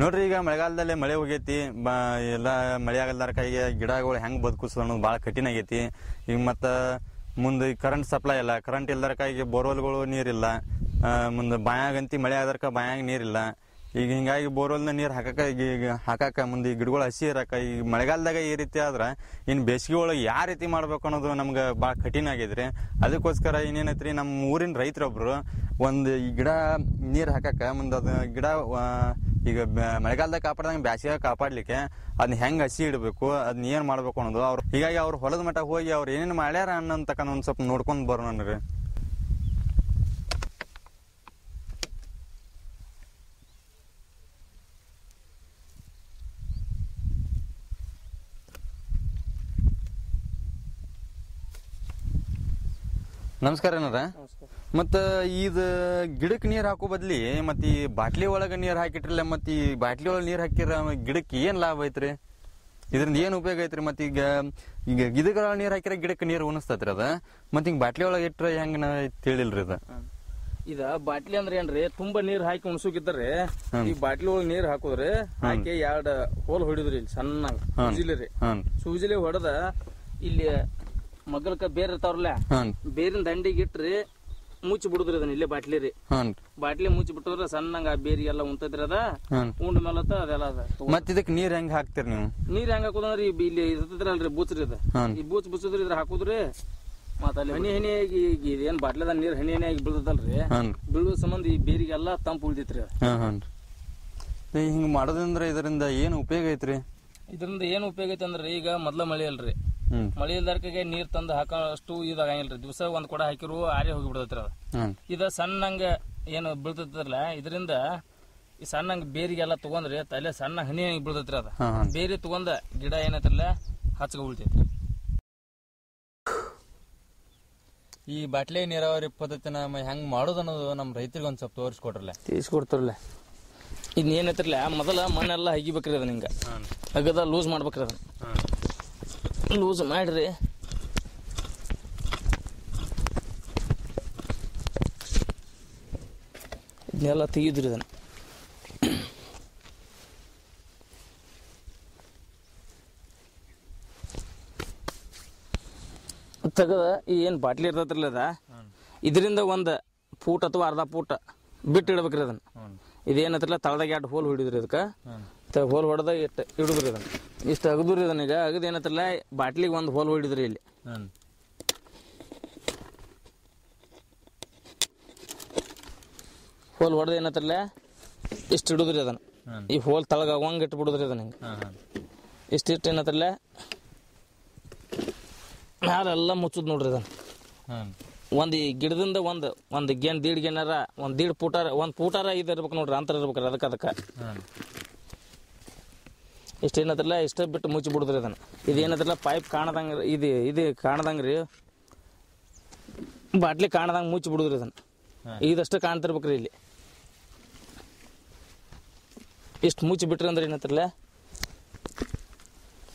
ನೋಡ್ರಿ, ಈಗ ಮಳೆಗಾಲದಲ್ಲಿ ಮಳೆ ಹೋಗೈತಿ ಎಲ್ಲ ಮಳೆ ಆಗಲ್ದಾರ ಕೈಗೆ ಗಿಡಗಳು ಹೆಂಗೆ ಬದುಕಿಸೋದು ಅನ್ನೋದು ಭಾಳ ಕಠಿಣ ಆಗೈತಿ. ಈಗ ಮತ್ತ ಮುಂದೆ ಕರೆಂಟ್ ಸಪ್ಲೈ ಇಲ್ಲ ಕರೆಂಟ್ ಇಲ್ದಾರ ಕೈಗೆ ಬೋರ್ವೆಲ್ಗಳು ನೀರಿಲ್ಲ ಮುಂದೆ ಬಾಯಾಗಂತಿ ಮಳೆ ಆದರ್ಕ ಬಾಯಾಗ ನೀರಿಲ್ಲ. ಈಗ ಹಿಂಗಾಗಿ ಬೋರ್ವೆಲ್ನ ನೀರು ಹಾಕಕ್ಕ ಈಗ ಈಗ ಹಾಕಕ್ಕೆ ಮುಂದೆ ಈ ಗಿಡಗಳು ಹಸಿ ಇರಕ್ಕ ಈ ಮಳೆಗಾಲದಾಗ ಈ ರೀತಿ ಆದ್ರೆ ಇನ್ ಬೇಸಿಗೆ ಒಳಗೆ ಯಾವ ರೀತಿ ಮಾಡ್ಬೇಕು ಅನ್ನೋದು ನಮ್ಗೆ ಭಾಳ ಕಠಿಣ ಆಗೈತ್ರಿ ಅದಕ್ಕೋಸ್ಕರ ಇನ್ನೇನೈತ್ರಿ ನಮ್ಮ ಊರಿನ ರೈತರೊಬ್ರು ಒಂದು ಈ ಗಿಡ ನೀರು ಹಾಕಕ್ಕೆ ಮುಂದೆ ಅದು ಗಿಡ ಈಗ ಮಳೆಗಾಲದಾಗ ಕಾಪಾಡ್ದಂಗೆ ಬ್ಯಾಸಿಗೆ ಕಾಪಾಡಲಿಕ್ಕೆ ಅದನ್ನ ಹೆಂಗ್ ಹಸಿ ಇಡಬೇಕು ಅದನ್ನ ಏನು ಮಾಡ್ಬೇಕು ಅನ್ನೋದು ಅವ್ರು ಹೀಗಾಗಿ ಅವ್ರು ಹೊಲದ ಮಟ್ಟ ಹೋಗಿ ಅವ್ರು ಏನೇನು ಮಾಡ್ಯಾರ ಅನ್ನೋಂತಕ್ಕ ಒಂದು ಸ್ವಲ್ಪ ನೋಡ್ಕೊಂಡು ಬರೋಣ ರೀ ನಮಸ್ಕಾರ ಏನಾರ ಮತ್ತ ಇದ ಗಿಡಕ್ಕೆ ನೀರ್ ಹಾಕೋ ಬದ್ಲಿ ಮತ್ತ ಈ ಬಾಟ್ಲಿ ಒಳಗ ನೀರ್ ಹಾಕಿಟ್ರಲ್ಲ ಮತ್ತ ಈ ಬಾಟ್ಲಿ ಒಳಗ ನೀರ್ ಹಾಕಿರ ಗಿಡಕ್ಕೆ ಏನ್ ಲಾಭ ಐತ್ರಿ? ಇದ್ರಿಂದ ಏನ್ ಉಪಯೋಗ ಐತ್ರಿ? ಮತ್ತ ಈಗ ಈಗ ಗಿಡಗಳ ನೀರ್ ಹಾಕಿರ ಗಿಡಕ್ಕೆ ನೀರ್ ಉಣಿಸ್ತತ್ರಿ ಅದ? ಮತ್ತ ಹಿಂಗ ಬಾಟ್ಲಿ ಒಳಗ ಇಟ್ರ ಹೆಂಗ ತಿಳಿಲ್ರಿ ಅದ? ಇದ ಬಾಟ್ಲಿ ಅಂದ್ರೆ ಏನ್ರಿ ತುಂಬಾ ನೀರ್ ಹಾಕಿ ಉಣಸುಕಿದ್ರಿ ಈ ಬಾಟ್ಲಿ ಒಳಗ್ ನೀರ್ ಹಾಕುದ್ರಿ ಹಾಕಿ ಎರಡ್ ಹೋಲ್ ಹೊಡಿದ್ರಿ ಇಲ್ಲಿ ಸಣ್ಣ ಸೂಜಿಲಿ ರೀ. ಸೂಜಿಲಿ ಹೊಡೆದ ಇಲ್ಲಿ ಮಗಲ್ಕ ಬೇರೆ ಇರ್ತಾವ್ರಲ್ಲ? ಬೇರಿನ ದಂಡಿಗೆ ಇಟ್ರಿ ಮುಚ್ಚಿ ಬಿಡುದ್ರಿ ಅದನ್ನ ಇಲ್ಲೇ ಬಾಟ್ಲಿ ರೀ ಬಾಟ್ಲಿ ಮುಚ್ಚಿ ಬಿಟ್ಟದ್ರ ಸಣ್ಣಂಗ ಬೇರಿ ಎಲ್ಲ ಉಂತದ್ರಿ ಅದ. ಉಂಡ್ ಮೇಲತ್ತ ಅದೆಲ್ಲ ಅದ. ಮತ್ತ ಇದಕ್ ನೀರ್ ಹೆಂಗ್ ಹಾಕ್ತಿರಿ ನೀವು? ನೀರ್ ಹೆಂಗ್ ಹಾಕುದಂದ್ರ ಈ ಇಲ್ಲಿ ಇರ್ತದ್ರಲ್ರಿ ಬೂಚ್ರಿ ಅದ. ಈ ಬೂಚ್ ಬುಚ್ಚದ್ರಿ ಇದ್ರ ಹಾಕುದ್ರಿ ಮತ್ತ ಅಲ್ಲಿ ಹನಿ ಆಗಿ ಈಗ ಏನ್ ಬಾಟ್ಲದ ನೀರ್ ಹನಿ ಹನಿ ಆಗಿ ಬೀಳದಲ್ರಿ ಬೀಳುವ ಸಂಬಂಧ ಈ ಬೇರಿಗೆಲ್ಲ ತಂಪು ಉಳಿತೈತ್ರಿ ಹಿಂಗ್ ಮಾಡೋದ್ರಿಂದ ಇದರಿಂದ ಏನ್ ಉಪಯೋಗ ಐತ್ರಿ? ಇದರಿಂದ ಏನ್ ಉಪಯೋಗ ಐತಿ ಅಂದ್ರೆ ಈಗ ಮೊದ್ಲ ಮಳೆ ಅಲ್ರಿ. ಮಳೆ ಇಲ್ದಾರ್ಕಿಗೆ ನೀರ್ ತಂದು ಹಾಕೋಷ್ಟು ಇದಾಗಂಗಿಲ್ರಿ. ದಿವಸ ಒಂದ್ ಕೊಡ ಹಾಕಿರು ಆರಿ ಹೋಗಿ ಬಿಡತ್ರಿ ಅದ. ಇದ ಸಣ್ಣಂಗ ಏನು ಬೀಳ್ತೈತ್ರಲ್ಲ ಇದರಿಂದ ಈ ಸಣ್ಣಂಗ ಬೇರಿಗೆಲ್ಲ ತಗೊಂಡ್ರಿ ತಲೆ ಸಣ್ಣ ಹನಿ ಹನಿ ಬೀಳ್ತೈತ್ರಿ ಅದ. ಬೇರಿ ತಗೊಂಡ ಗಿಡ ಏನೈತ್ರಲ್ಲ ಹಚ್ಚಗ ಉಳಿತೈತ್ರಿ. ಈ ಬಾಟ್ಲಿ ನೀರಾವರಿ ಪದ್ಧತಿನ ನಮ್ಮ ಹೆಂಗ್ ಮಾಡೋದು ಅನ್ನೋದು ನಮ್ಮ ರೈತರಿಗೆ ಒಂದ್ ಸ್ವಲ್ಪ ತೋರಿಸ್ಕೊಟ್ರಲ್ಲ. ತೀಸ್ಕೊಡ್ತಾರಲ್ಲ ಇದ್ ಏನೈತ್ರಲ್ಲ ಮೊದಲ ಮಣ್ಣೆಲ್ಲ ಹಗಿಬೇಕ್ರಿ ಅದನ್ನ ಹಿಂಗ ಹಗದ ಲೂಸ್ ಮಾಡ್ಬೇಕ್ರಿ ಅದನ್ನ ಲೂಸ್ ಮಾಡ್ರಿ. ಇದನ್ನೆಲ್ಲ ತೆಗಿದ್ರಿ ಇದನ್ನು. ತೆಗದ ಈ ಏನ್ ಬಾಟ್ಲಿ ಇರ್ತೈತ್ರಿ ಅದ? ಇದರಿಂದ ಒಂದು ಫೂಟ್ ಅಥವಾ ಅರ್ಧ ಫೂಟ್ ಬಿಟ್ಟು ಇಡ್ಬೇಕ್ರಿ ಅದನ್ನ. ಇದೇನತ್ರಲ್ಲ ತಳದಾಗ ಎರಡು ಹೋಲ್ ಹೊಡಿದ್ರಿ ಅದಕ್ಕೆ ಹೋಲ್ ಹೊಡೆದ ಇಟ್ಟು ಇಡುದ್ರಿ ಇದನ್ನ ಇಷ್ಟು ಅಗದ್ರಿ ಇದನ್ನ ಈಗ. ಅಗದ್ ಏನತ್ರಲ್ಲ ಬಾಟ್ಲಿಗೆ ಒಂದು ಹೋಲ್ ಹೊಡಿದ್ರಿ ಇಲ್ಲಿ. ಹೋಲ್ ಹೊಡೆದ ಏನತ್ರಲ್ಲ ಇಷ್ಟು ಇಡುದ್ರಿ ಅದನ್ನ. ಈ ಹೋಲ್ ತಳಗ ಹಂಗ. ಇಟ್ಟು ಬಿಡುದ್ರಿ ಅದನ್ನ ಇಷ್ಟು ಇಷ್ಟಿಟ್ಟು ಏನತ್ರಲ್ಲ ಮ್ಯಾಲೆಲ್ಲ ಮುಚ್ಚುದ್ ನೋಡ್ರಿ ಅದನ್ನ. ಒಂದು ಈ ಗಿಡದಿಂದ ಒಂದು ಒಂದು ಗೇಣ್ ದೀಡ್ ಗೇಣಾರ ಒಂದು ದೀಡ್ ಪೂಟಾರ ಒಂದು ಪೂಟಾರ ಇದು ಇರ್ಬೇಕು ನೋಡ್ರಿ ಅಂತರ ಇರ್ಬೇಕ್ರಿ ಅದಕ್ಕೆ. ಅದಕ್ಕೆ ಇಷ್ಟ ಏನತ್ರಲ್ಲ ಇಷ್ಟ ಬಿಟ್ಟು ಮುಚ್ಚಿ ಬಿಡುದ್ರಿ ಅದನ್ನ. ಇದು ಏನತ್ರಲ್ಲ ಪೈಪ್ ಕಾಣದಂಗ ಇದು ಇದು ಕಾಣದಂಗ್ರಿ ಬಾಟ್ಲಿ ಕಾಣದಂಗ ಮುಚ್ಚಿ ಬಿಡುದ್ರಿ ಅದನ್ನ. ಇದಷ್ಟು ಕಾಣ್ತಿರ್ಬೇಕ್ರಿ ಇಲ್ಲಿ. ಇಷ್ಟು ಮುಚ್ಚಿ ಬಿಟ್ರಿ ಅಂದ್ರೆ ಏನತ್ರಲ್ಲ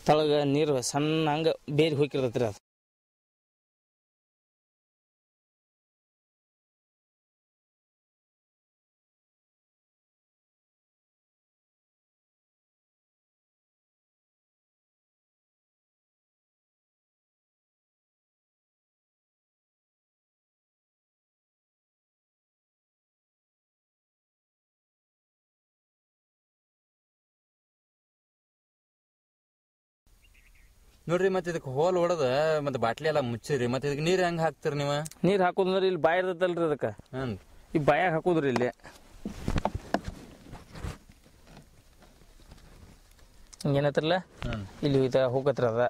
ತಳಗ ನೀರು ಸಣ್ಣ ಹಂಗ ಬೇರೆ ಹೋಗಿರ್ತೈತ್ರಿ ಅದು. ನೋಡ್ರಿ ಮತ್ತೆ ಇದಕ್ಕೆ ಹೋಲ್ ಹೊಡೆದ ಮತ್ತೆ ಬಾಟ್ಲಿ ಎಲ್ಲ ಮುಚ್ಚಿರಿ ಮತ್ತೆ ಇದಕ್ಕೆ ನೀರ್ ಹೆಂಗ್ ಹಾಕ್ತಿರಿ ನೀವು? ನೀರ್ ಹಾಕೋದಂದ್ರೆ ಇಲ್ಲಿ ಬಾಯ್ ಇರ್ತದಲ್ರಿ ಅದಕ್ಕೆ. ಹ್ಮ್. ಈ ಬಾಯಾಗ ಹಾಕೋದ್ರಿ ಇಲ್ಲಿ. ಏನತ್ರಲ್ಲ ಇಲ್ಲಿ ಇದ ಹೋಗತ್ರ ಅದ.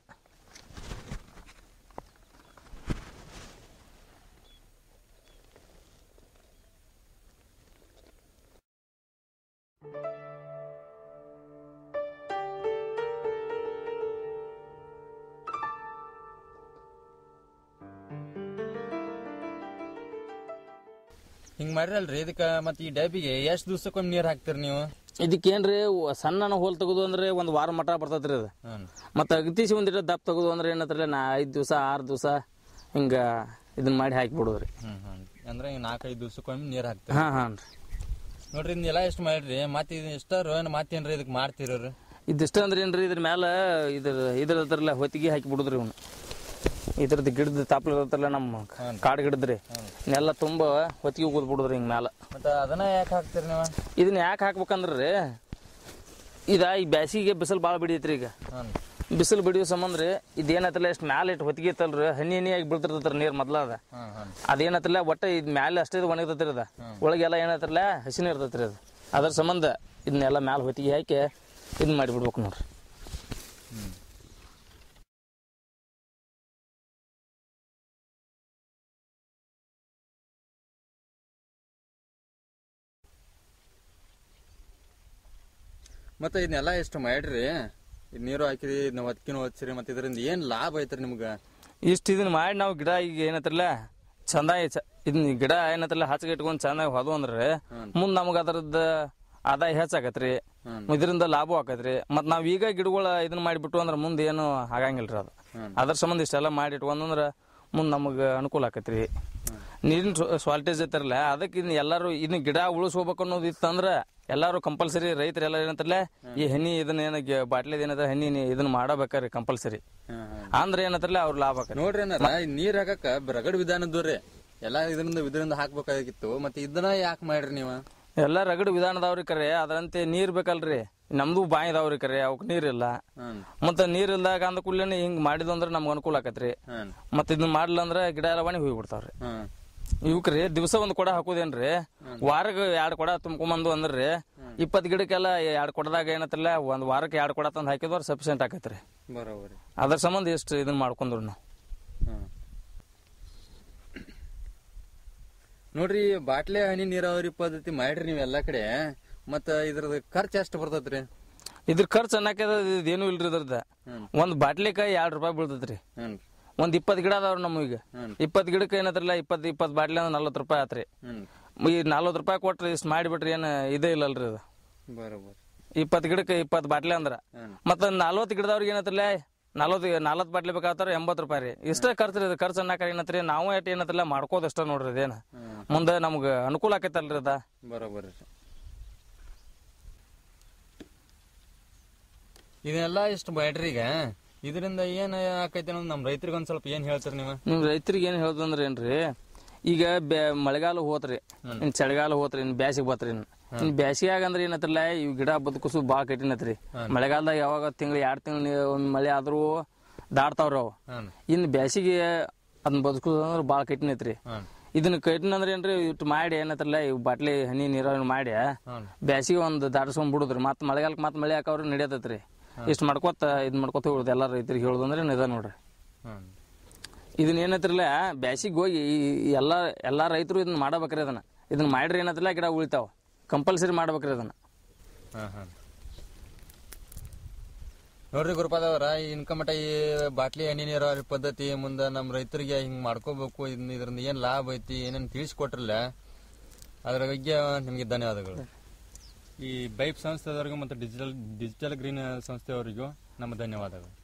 ಹಿಂಗ್ ಮಾಡಿರಲ್ರಿ? ಇದಕ್ಕ ಮತ್ತೆ ಈ ಡಬ್ಬಿಗೆ ಎಷ್ಟ್ ದಿವ್ಸಕ್ಕೊಮ್ಮೆ ನೀರ್ ಹಾಕ್ತಿರಿ ನೀವು? ಇದಕ್ಕೇನ್ರಿ ಏನ್ರಿ ಸಣ್ಣ ಹೋಲ್ ತಗೋದು ಅಂದ್ರೆ ಒಂದ್ ವಾರ ಮಟ ಬರ್ತೈತ್ರಿ ಅದು. ಮತ್ತೆ ಅಗತೀಸಿ ಒಂದಿಟ ದಪ್ಪ ತೆಗೆದು ಅಂದ್ರೆ ಏನತ್ರಿ ನಾ ಐದ್ ದಿವಸ ಆರು ದಿವಸ ಹಿಂಗ ಇದನ್ನ ಮಾಡಿ ಹಾಕಿ ಬಿಡೋದ್ರಿ ಅಂದ್ರೆ ನಾಲ್ಕೈದು ದಿವ್ಸಕ್ಕೊಮ್ಮೆ ನೀರ್ ಹಾಕ್ತಿ ಹಾ ಹಾನ್ ರೀ ನೋಡ್ರಿ ಇದನ್ನೆಲ್ಲ ಎಷ್ಟು ಮಾಡ್ರಿ? ಮತ್ತೆ ಇದು ಎಷ್ಟಾರು ಮತ್ತೇನ್ರಿ ಇದಕ್ಕೆ ಮಾಡ್ತಿರೋರು? ಇದಿಷ್ಟ ಅಂದ್ರೆ ಏನ್ರಿ ಇದ್ರ ಮ್ಯಾಲ ಇದ್ರ ಇದ್ರ ಹೊತ್ತಿಗೆ ಹಾಕಿ ಬಿಡುದ್ರಿ ಇವನು. ಇದ್ರದ್ದು ಗಿಡದ ತಾಪ್ಲ ಇರತ್ತಲ್ಲ ನಮ್ಮ ಕಾಡು ಗಿಡದ್ರಿ ನೆಲ್ಲ ತುಂಬ ಹೊತ್ತಿಗೆ ಉಗಿದ್ ಬಿಡುದ್ರಿ ಹಿಂಗ್ ಮ್ಯಾಲ. ಮತ್ತೆ ಅದನ್ನ ಯಾಕೆ ಹಾಕ್ತೀರಿ ನೀವು? ಇದನ್ನ ಯಾಕೆ ಹಾಕ್ಬೇಕಂದ್ರೆ ಇದ ಈ ಬ್ಯಾಸಿಗೆ ಬಿಸಿಲು ಭಾಳ ಬಿಡಿಯತ್ರಿ ಈಗ. ಬಿಸಿಲು ಬಿಡಿಯೋ ಸಂಬಂಧ ರೀ ಇದೇನತ್ತಲ್ಲ ಎಷ್ಟು ಮ್ಯಾಲೆ ಇಟ್ಟು ಹೊತ್ತಿಗೆ ಇತ್ತಲ್ರಿ ಹನಿ ಹನಿಯಾಗಿ ಬೀಳ್ತಿರ್ತೈತ್ರಿ ನೀರು ಮೊದ್ಲ ಅದ. ಅದೇನತ್ತಲ್ಲ ಒಟ್ಟ ಇದ್ ಮ್ಯಾಲೆ ಅಷ್ಟೇ ಇದು ಒಣಗಿರ್ತೈತ್ರಿ ಅದ. ಒಳಗೆಲ್ಲ ಏನತ್ತಲ್ಲ ಹಸಿನ ಇರ್ತೈತ್ರಿ ಅದು. ಅದ್ರ ಸಂಬಂಧ ಇದನ್ನೆಲ್ಲ ಮ್ಯಾಲೆ ಹೊತ್ತಿಗೆ ಹಾಕಿ ಇದನ್ನ ಮಾಡಿಬಿಡ್ಬೇಕು ನೋಡ್ರಿ. ಮತ್ತೆ ಇದನ್ನೆಲ್ಲ ಎಷ್ಟು ಮಾಡ್ರಿ? ನೀರು ಹಾಕಿರಿ ನಾವು ಅದಕ್ಕಿನ ಹಚ್ಚಿರಿ ಮತ್ತೆ ಇದರಿಂದ ಏನ್ ಲಾಭ ಐತ್ರಿ ನಿಮ್ಗ? ಇಷ್ಟು ಇದನ್ನ ಮಾಡಿ ನಾವು ಗಿಡ ಈಗ ಏನತ್ರಲ್ಲ ಚಂದ ಇದನ್ನ ಗಿಡ ಏನತ್ರಲ್ಲ ಹಚ್ಚಗೆ ಇಟ್ಕೊಂಡು ಚೆನ್ನಾಗಿ ಹೋದು ಅಂದ್ರೆ ಮುಂದೆ ನಮ್ಗೆ ಅದರದ್ದು ಆದಾಯ ಹೆಚ್ಚಾಕತ್ರಿ. ಇದರಿಂದ ಲಾಭ ಆಕತ್ರಿ. ಮತ್ ನಾವ್ ಈಗ ಗಿಡಗಳ ಇದನ್ನ ಮಾಡಿಬಿಟ್ಟು ಅಂದ್ರೆ ಮುಂದೆ ಏನು ಆಗಂಗಿಲ್ರಿ ಅದು. ಅದ್ರ ಸಂಬಂಧ ಇಷ್ಟೆಲ್ಲ ಮಾಡಿ ಇಟ್ಕೊಂಡ್ರ ಮುಂದೆ ನಮಗೆ ಅನುಕೂಲ ಆಕತ್ರಿ. ನೀರಿನ ಶಾರ್ಟೇಜ್ ಐತಿರಲ್ಲ ಅದಕ್ಕೆ ಇನ್ನು ಎಲ್ಲರೂ ಇನ್ನು ಗಿಡ ಉಳಿಸ್ಕೋಬೇಕು ಅನ್ನೋದು ಇತ್ತಂದ್ರೆ ಎಲ್ಲರೂ ಕಂಪಲ್ಸರಿ ರೈತರು ಎಲ್ಲ ಏನಂತಾರಲ್ಲ ಈ ಹನಿ ಇದನ್ನ ಏನ ಬಾಟ್ಲಿದ ಏನದ ಹನಿ ಇದನ್ನ ಮಾಡಬೇಕಾರಿ ಕಂಪಲ್ಸರಿ ಅಂದ್ರೆ ಏನಂತಾರಲ್ಲ ಅವ್ರ ಲಾಭ ನೋಡ್ರಿ ನೀರ್ ಹಾಕಕ್ಕ ರಗಡ್ ವಿಧಾನದವ್ರಿ ಎಲ್ಲಾ ಇದರಿಂದ ಇದರಿಂದ ಹಾಕ್ಬೇಕಾಗಿತ್ತು. ಮತ್ತೆ ಇದನ್ನ ಯಾಕೆ ಮಾಡ್ರಿ ನೀವು? ಎಲ್ಲ ರಗಡ್ ವಿಧಾನದವ್ರಿ ಕರೆ. ಅದರಂತೆ ನೀರ್ ಬೇಕಲ್ರಿ. ನಮ್ದು ಬಾಯಿ ಇದಾವ್ರಿ ಕರೆ ಅವಕ್ ನೀರಿಲ್ಲ ಹ್ಮ್. ಮತ್ತ ನೀರ್ ಇಲ್ದಾಗ ಅಂದ ಕೂಡಲೇ ಹಿಂಗ್ ಮಾಡಿದ್ವು ಅಂದ್ರ ನಮ್ಗೆ ಅನುಕೂಲ ಆಕತ್ರಿ ಹ್ಮ್. ಮತ್ತ ಇದನ್ನ ಮಾಡ್ಲಿಲ್ಲ ಅಂದ್ರೆ ಗಿಡ ಎಲ್ಲ ಒಣಗಿ ಹೋಗ್ಬಿಡ್ತಾವ್ರಿ. ಹ್ಮ್. ಇವಕ್ರಿ ದಿವಸ ಒಂದ್ ಕೊಡ ಹಾಕೋದೇನ್ರಿ? ವಾರಕ್ಕೆ ಎರಡ್ ಕೊಡ ತುಂಬ್ಕೊಂಬಂದು ಅಂದ್ರಿ. ಇಪ್ಪತ್ ಗಿಡಕ್ಕೆಲ್ಲ ಎರಡ್ ಕೊಡದಾಗ ಏನತ್ತಲ್ಲ ಒಂದ್ ವಾರಕ್ಕೆ ಎರಡ್ ಕೊಡ ತಂದ್ ಹಾಕಿದ್ರೆ ಸಫಿಶಿಯಂಟ್ ಆಕತ್ರಿ. ಬರೋಬರಿ. ಅದ್ರ ಸಂಬಂಧ ಎಷ್ಟು ಇದನ್ನ ಮಾಡ್ಕೊಂಡ್ರು ನಾವು. ನೋಡ್ರಿ ಬಾಟ್ಲೆ ಹನಿ ನೀರಾವರಿ ಪದ್ಧತಿ ಮಾಡ್ರಿ ನೀವ್ ಎಲ್ಲಾ ಕಡೆ ಮತ್ತ ಇದ್ರದ್ದು ಖರ್ಚು ಎಷ್ಟು ಬರ್ತದ್ರಿ ಇದ್ರ ಖರ್ಚು ಅನ್ನಕ್ಕೆ ಇದೇನು ಇಲ್ರಿ ಇದ್ರದ. ಒಂದ್ ಬಾಟ್ಲಿಕ ಎರಡ್ ರೂಪಾಯಿ ಬೀಳ್ತೈತ್ರಿ. ಒಂದ್ ಇಪ್ಪತ್ ಗಿಡ ಅದಾವ್ರಿ ನಮಗೆ ಇಪ್ಪತ್ ಗಿಡಕ್ಕೆ ಏನತ್ರಲ್ಲ ಇಪ್ಪತ್ ಇಪ್ಪತ್ ಬಾಟ್ಲಿ ಅಂದ್ರೆ ನಲ್ವತ್ತು ರೂಪಾಯಿ ಆತ್ರಿ. ಈ ನಲ್ವತ್ತು ರೂಪಾಯಿ ಕೊಟ್ರಿ ಇಷ್ಟು ಮಾಡಿಬಿಟ್ರಿ ಏನ ಇದೇ ಇಲ್ಲಲ್ರಿ ಅದು. ಬರೋಬರ್. ಇಪ್ಪತ್ ಗಿಡಕ್ಕೆ ಇಪ್ಪತ್ ಬಾಟ್ಲಿ ಅಂದ್ರ. ಮತ್ತ ನಲ್ವತ್ತು ಗಿಡದವ್ರಿಗೆ ಏನತ್ರಲ್ಲ ನಲ್ವತ್ತು ನಲ್ವತ್ತು ಬಾಟ್ಲಿ ಬೇಕಾಗ್ತಾರ ಎಂಬತ್ತು ರೂಪಾಯಿ ರೀ. ಇಷ್ಟೇ ಖರ್ಚು ರೀ ಖರ್ಚು ಅನ್ನಕ ಏನತ್ರಿ ನಾವು ಏಟ್ ಏನತ್ತಲ್ಲ ಮಾಡ್ಕೋದ್ ಅಷ್ಟ ನೋಡ್ರಿ ಅದೇನ. ಮುಂದೆ ನಮ್ಗೆ ಅನುಕೂಲ ಆಕೈತಲ್ರಿ ಅದ. ಬರೋಬರ್ ಇದೆಲ್ಲ ಇಷ್ಟು ಬ್ಯಾಟ್ರಿ ಈಗ? ಇದರಿಂದ ಏನ್ ಆಕೈತಿ ಅನ್ನೋದು ನಮ್ ರೈತರಿಗೆ ಒಂದ್ ಸ್ವಲ್ಪ ಏನ್ ಹೇಳ್ತೀರಿ ನೀವು? ನಿಮ್ ರೈತರಿಗೆ ಏನ್ ಹೇಳ್ದಂದ್ರ ಏನ್ರಿ ಈಗ ಬ್ಯಾ ಮಳೆಗಾಲ ಹೋತ್ರಿ ಇನ್ ಚಳಿಗಾಲ ಹೋತ್ರಿ ಇನ್ ಬ್ಯಾಸಿಗೆ ಬತ್ರಿ ಇನ್. ಇನ್ ಬ್ಯಾಸಿಗ್ಯಾಗ ಅಂದ್ರೆ ಏನತ್ತಲ್ಲ ಇವ್ ಗಿಡ ಬದುಕಸು ಬಾಳ ಕಟ್ಟಿನತ್ರಿ ಮಳೆಗಾಲದಾಗ ಯಾವಾಗ ತಿಂಗಳು ಎರಡ್ ತಿಂಗಳು ಒಂದ್ ಮಳೆ ಆದ್ರೂ ದಾಡ್ತಾವ್ರಿ ಅವು. ಇನ್ ಬ್ಯಾಸಿಗೆ ಅದನ್ನ ಬದುಕುದು ಅಂದ್ರೆ ಬಾಳ ಕಠಿಣ ಐತ್ರಿ ಇದನ್ನ ಕಠಿಣ ಅಂದ್ರೆ ಏನ್ರಿ ಇಟ್ಟು ಮಾಡಿ ಏನತ್ತಲ್ಲ ಇವ್ ಬಾಟ್ಲಿ ಹನಿ ನೀರಾವರಿ ಮಾಡಿ ಬ್ಯಾಸಿಗೆ ಒಂದ್ ದಾಟಿಸ್ಕೊಂಡ್ ಬಿಡುದ್ರಿ. ಮತ್ ಮಳೆಗಾಲಕ್ಕೆ ಮತ್ ಮಳೆ ಹಾಕವ್ರಿ ನಡೆಯತೈತ್ರಿ. ಇಷ್ಟ ಮಾಡ್ಕೋತ ಇದ್ ಮಾಡ್ಕೋತ ಹೋಗುದು ಎಲ್ಲ ರೈತರಿಗೆ ಹೇಳುದಂದ್ರೆ ನಿಜ ನೋಡ್ರಿ. ಇದನ್ನ ಏನತ್ರಲ್ಲ ಬ್ಯಾಸಿಗೆ ಹೋಗಿ ಎಲ್ಲಾ ಎಲ್ಲಾ ರೈತರು ಇದನ್ನ ಮಾಡಬೇಕ್ರಿ ಅದನ್ನ. ಇದನ್ನ ಮಾಡ್ರಿ ಏನತ್ರಿಲ್ಲ ಗಿಡ ಉಳಿತಾವ. ಕಂಪಲ್ಸರಿ ಮಾಡ್ಬೇಕ್ರಿ ಅದನ್ನ. ನೋಡ್ರಿ ಗುರುಪಾದ ಈ ಇನ್ಕಮ್ ಮಟ್ಟ ಈ ಬಾಟ್ಲಿ ಹನಿ ನೀರಾವರಿ ಪದ್ಧತಿ ಮುಂದ ನಮ್ ರೈತರಿಗೆ ಹಿಂಗ್ ಮಾಡ್ಕೋಬೇಕು ಇದನ್ನ ಇದರಿಂದ ಏನ್ ಲಾಭ ಐತಿ ಏನೇನ್ ತಿಳಿಸ್ಕೊಟ್ರಲ್ಲ ಅದ್ರ ಬಗ್ಗೆ ನಿಮ್ಗೆ ಧನ್ಯವಾದಗಳು. ಈ ಬೈಪ್ ಸಂಸ್ಥೆದವರಿಗೂ ಮತ್ತು ಡಿಜಿಟಲ್ ಡಿಜಿಟಲ್ ಗ್ರೀನ್ ಸಂಸ್ಥೆಯವರಿಗೂ ನಮ್ಮ ಧನ್ಯವಾದಗಳು.